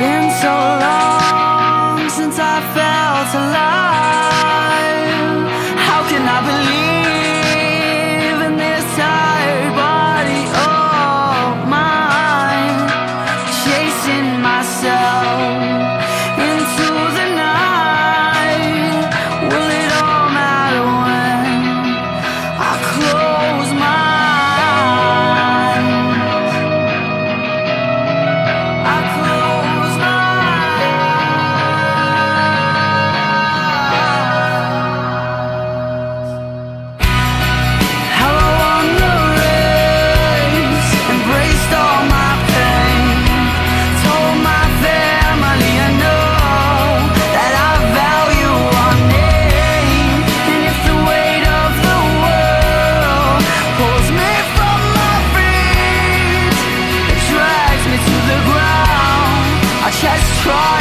been so long. cry